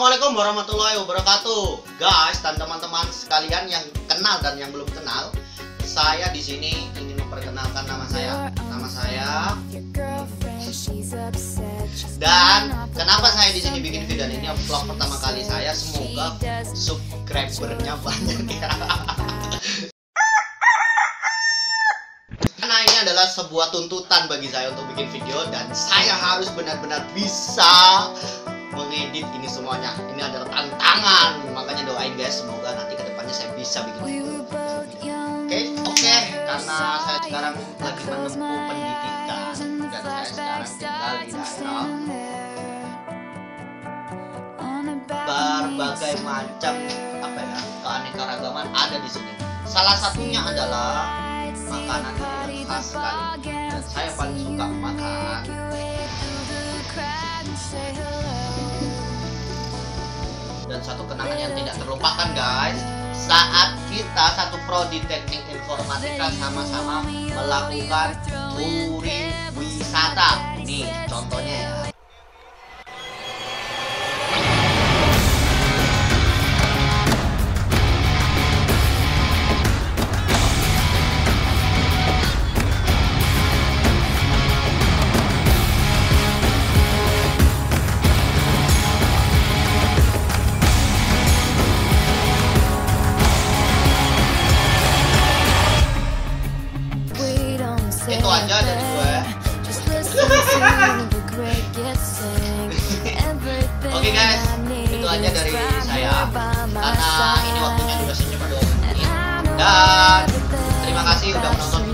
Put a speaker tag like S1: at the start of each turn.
S1: Assalamualaikum warahmatullahi wabarakatuh, guys dan teman-teman sekalian yang kenal dan yang belum kenal. Saya di sini ingin memperkenalkan nama saya. Nama saya dan kenapa saya di sini bikin video ini vlog pertama kali saya. Semoga subscribernya banyak ya. Karena ini adalah sebuah tuntutan bagi saya untuk bikin video dan saya harus benar-benar bisa mengedit ini semuanya. Ini adalah tantangan. Makanya doain guys semoga nanti ke depannya saya bisa bikin video. oke oke karena saya sekarang lagi menempuh pendidikan. dan saya sekarang tinggal di daerah berbagai macam apa ya keanekaragaman ada di sini. Salah satunya adalah makanan yang khas sekali dan saya paling suka makan dan satu kenangan yang tidak terlupakan guys. Saat kita satu prodi teknik informatika sama-sama melakukan touring wisata. Nih contohnya ya itu aja dari gue Oke guys, itu aja dari saya. Karena ini waktunya durasi cuma 2 menit. Dan terima kasih udah menonton